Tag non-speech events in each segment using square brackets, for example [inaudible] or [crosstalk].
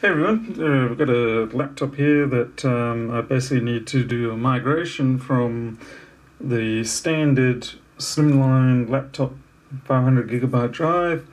Hey everyone, uh, we've got a laptop here that um, I basically need to do a migration from the standard slimline laptop 500 gigabyte drive.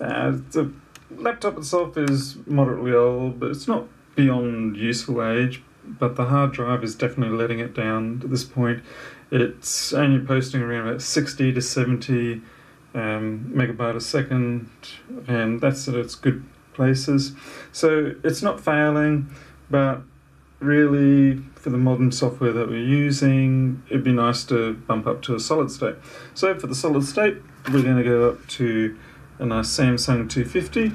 Uh, the laptop itself is moderately old, but it's not beyond useful age. But the hard drive is definitely letting it down at this point. It's only posting around about 60 to 70 um, megabyte a second, and that's at its good places. So it's not failing, but really for the modern software that we're using, it'd be nice to bump up to a solid state. So for the solid state, we're going to go up to a nice Samsung 250.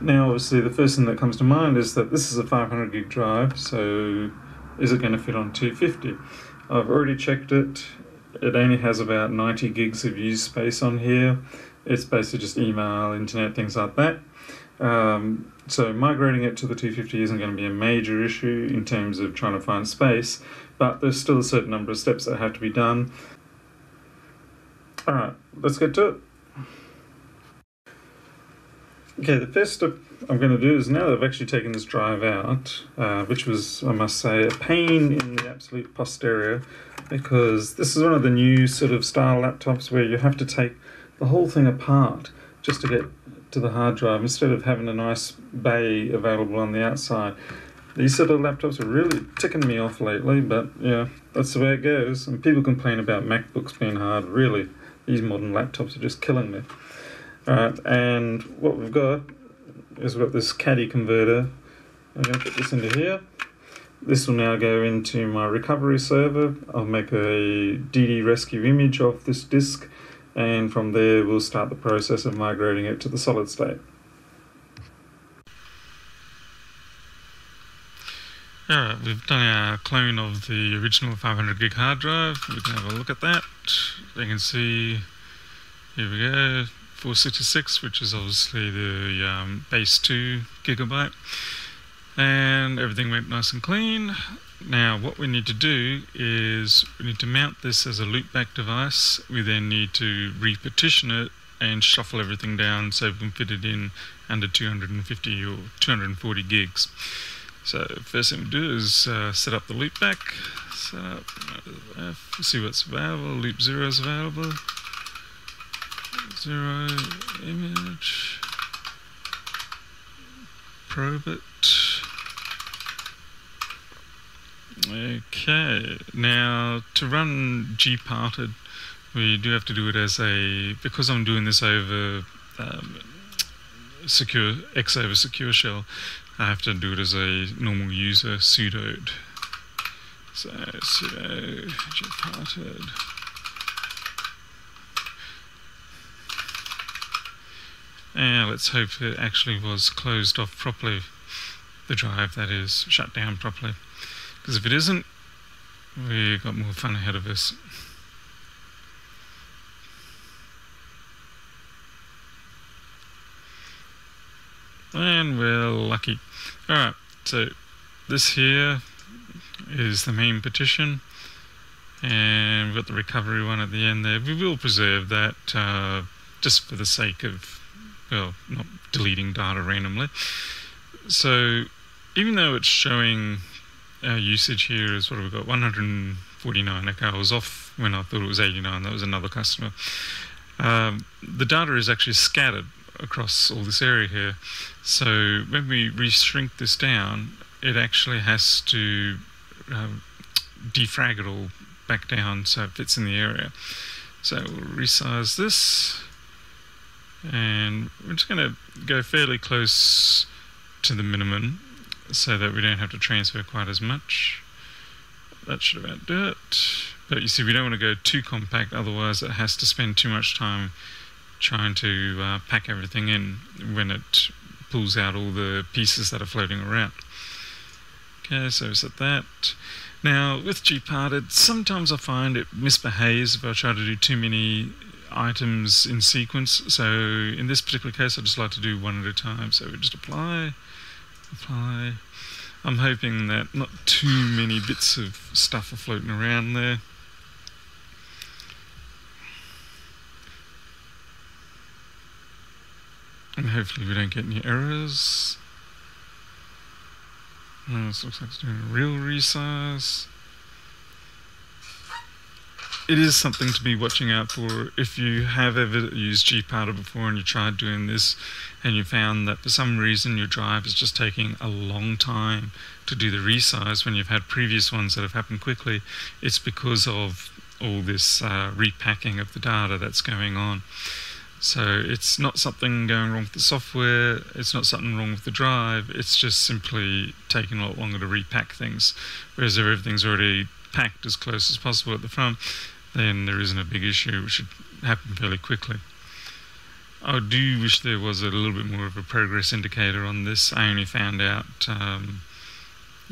Now, obviously, the first thing that comes to mind is that this is a 500 gig drive, so is it going to fit on 250? I've already checked it. It only has about 90 gigs of use space on here. It's basically just email, internet, things like that. Um, so migrating it to the 250 isn't going to be a major issue in terms of trying to find space, but there's still a certain number of steps that have to be done. All right, let's get to it. Okay, the first step I'm going to do is now that I've actually taken this drive out, uh, which was, I must say, a pain in the absolute posterior, because this is one of the new sort of style laptops where you have to take the whole thing apart just to get to the hard drive instead of having a nice bay available on the outside. These sort of laptops are really ticking me off lately, but yeah, that's the way it goes. And people complain about MacBooks being hard. Really, these modern laptops are just killing me. Alright, and what we've got is we've got this caddy converter. I'm going to put this into here. This will now go into my recovery server. I'll make a DD rescue image of this disk and from there we'll start the process of migrating it to the solid state. Alright, we've done our clone of the original 500 gig hard drive. We can have a look at that. You can see, here we go, 466, which is obviously the um, base 2 gigabyte. And everything went nice and clean. Now what we need to do is we need to mount this as a loopback device. We then need to repartition it and shuffle everything down so we can fit it in under 250 or 240 gigs. So first thing we do is uh, set up the loopback, set up F, see what's available, loop 0 is available, 0 image, probe it, Okay, now to run gparted, we do have to do it as a, because I'm doing this over um, secure, X over secure shell, I have to do it as a normal user sudoed. So sudo gparted. And let's hope it actually was closed off properly, the drive that is, shut down properly. Because if it isn't, we got more fun ahead of us. And we're lucky. Alright, so this here is the main partition. And we've got the recovery one at the end there. We will preserve that uh, just for the sake of, well, not deleting data randomly. So even though it's showing our usage here is what have we got? 149 okay I was off when I thought it was 89 that was another customer. Um, the data is actually scattered across all this area here. So when we reshrink this down it actually has to um, defrag it all back down so it fits in the area. So we'll resize this and we're just going to go fairly close to the minimum so that we don't have to transfer quite as much. That should about do it. But you see, we don't want to go too compact, otherwise it has to spend too much time trying to uh, pack everything in when it pulls out all the pieces that are floating around. Okay, so set that. Now, with gparted, sometimes I find it misbehaves if I try to do too many items in sequence. So in this particular case, I just like to do one at a time. So we just apply, I'm hoping that not too many bits of stuff are floating around there. And hopefully we don't get any errors. Uh, this looks like it's doing a real resize. It is something to be watching out for if you have ever used gparted before and you tried doing this and you found that for some reason your drive is just taking a long time to do the resize when you've had previous ones that have happened quickly, it's because of all this uh, repacking of the data that's going on. So it's not something going wrong with the software, it's not something wrong with the drive, it's just simply taking a lot longer to repack things. Whereas everything's already packed as close as possible at the front, then there isn't a big issue, which should happen fairly quickly. I do wish there was a little bit more of a progress indicator on this. I only found out um,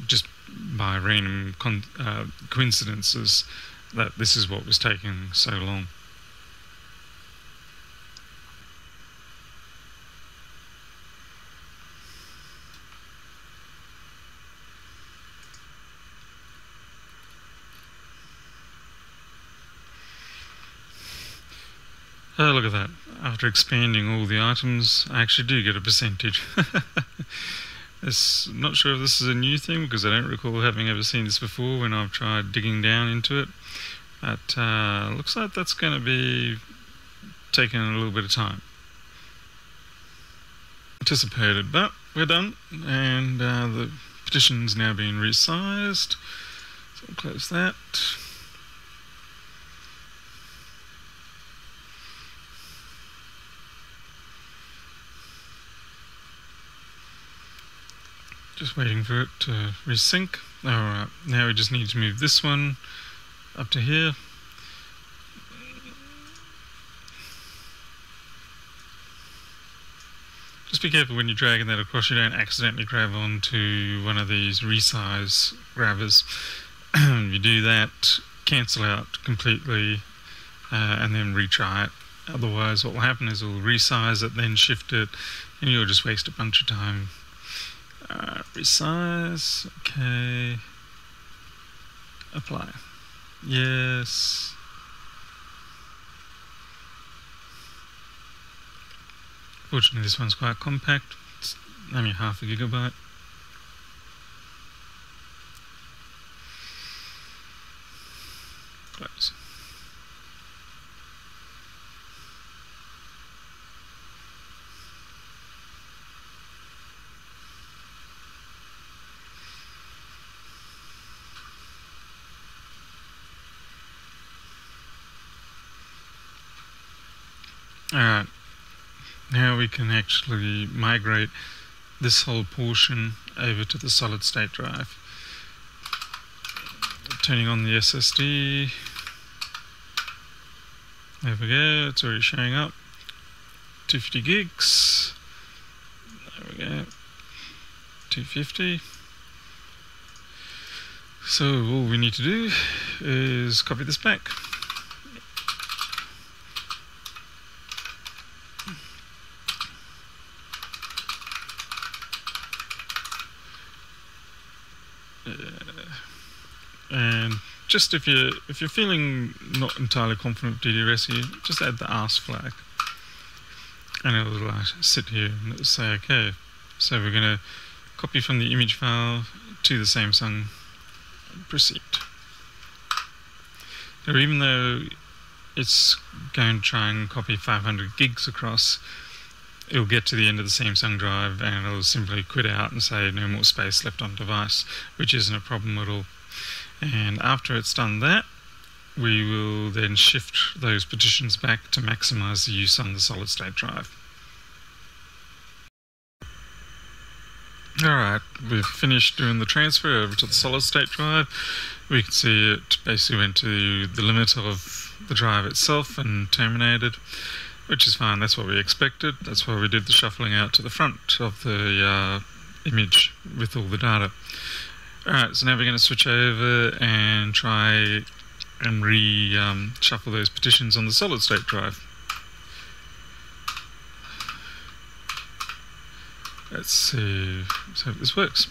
just by random uh, coincidences that this is what was taking so long. Oh, look at that. After expanding all the items, I actually do get a percentage. [laughs] it's not sure if this is a new thing because I don't recall having ever seen this before when I've tried digging down into it. But uh, looks like that's going to be taking a little bit of time. Anticipated, but we're done, and uh, the partition's now been resized. So I'll close that. Just waiting for it to resync. Alright, now we just need to move this one up to here. Just be careful when you're dragging that across, you don't accidentally grab onto one of these resize grabbers. [clears throat] you do that, cancel out completely uh, and then retry it. Otherwise, what will happen is it will resize it, then shift it, and you'll just waste a bunch of time uh, resize, okay. Apply. Yes. Fortunately, this one's quite compact. It's only half a gigabyte. Close. Alright, now we can actually migrate this whole portion over to the solid state drive. Turning on the SSD. There we go, it's already showing up. 250 gigs. There we go. 250. So all we need to do is copy this back. and just if you if you're feeling not entirely confident with DD Rescue, just add the ask flag, and it'll sit here and it'll say okay. So we're going to copy from the image file to the Samsung. Proceed. Now, even though it's going to try and copy 500 gigs across, it'll get to the end of the Samsung drive and it'll simply quit out and say no more space left on device, which isn't a problem at all. And after it's done that, we will then shift those partitions back to maximize the use on the solid state drive. Alright, we've finished doing the transfer over to the solid state drive. We can see it basically went to the limit of the drive itself and terminated which is fine. That's what we expected. That's why we did the shuffling out to the front of the uh, image with all the data. Alright, so now we're going to switch over and try and re-shuffle um, those partitions on the solid state drive. Let's see, let's hope this works.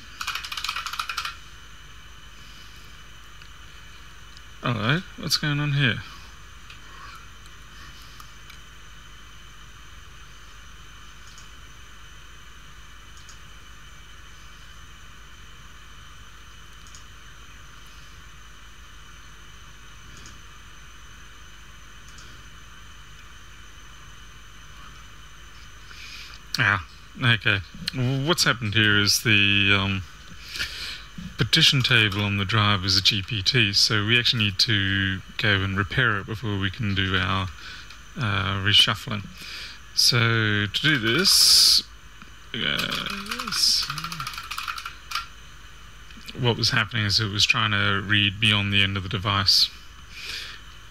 Hello, what's going on here? Ah, okay. What's happened here is the um, partition table on the drive is a GPT, so we actually need to go and repair it before we can do our uh, reshuffling. So to do this, uh, what was happening is it was trying to read beyond the end of the device.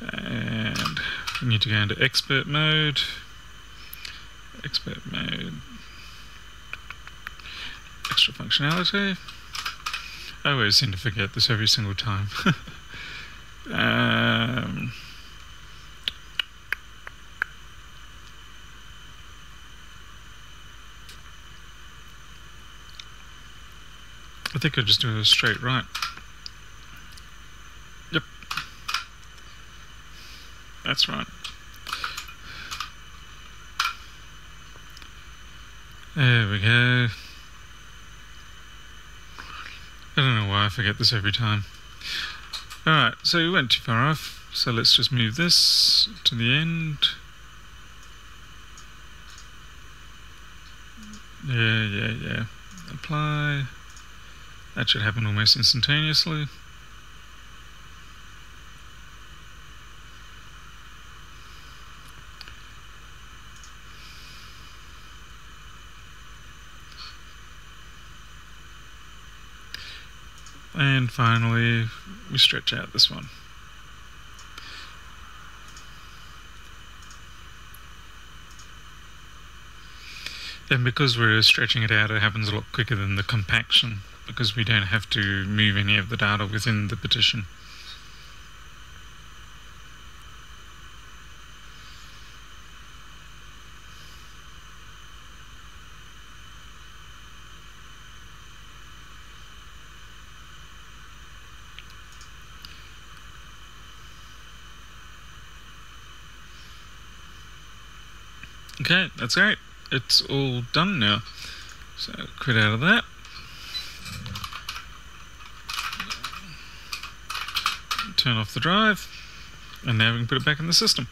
And we need to go into expert mode. Expert mode. Extra functionality. I always seem to forget this every single time. [laughs] um, I think I'll just do a straight write. Yep. That's right. There we go. I don't know why I forget this every time. Alright, so we went too far off, so let's just move this to the end. Yeah, yeah, yeah. Apply. That should happen almost instantaneously. And finally, we stretch out this one. And because we're stretching it out, it happens a lot quicker than the compaction because we don't have to move any of the data within the partition. Okay, that's great. It's all done now. So quit out of that. turn off the drive, and now we can put it back in the system.